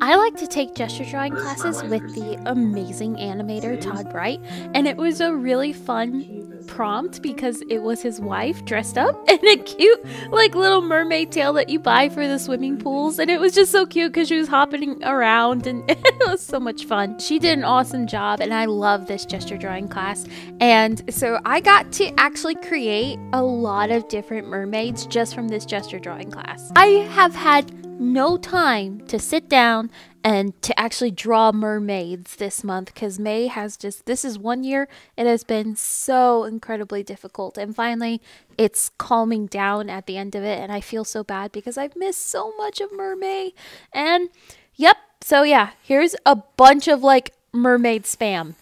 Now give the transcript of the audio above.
I like to take gesture drawing classes with the amazing animator Todd Bright, and it was a really fun prompt because it was his wife dressed up in a cute, like, little mermaid tail that you buy for the swimming pools, and it was just so cute because she was hopping around, and it was so much fun. She did an awesome job, and I love this gesture drawing class, and so I got to actually create a lot of different mermaids just from this gesture drawing class. I have had no time to sit down and to actually draw mermaids this month because May has just, this is one year, it has been so incredibly difficult. And finally, it's calming down at the end of it. And I feel so bad because I've missed so much of MerMay. And yep, so yeah, here's a bunch of like mermaid spam.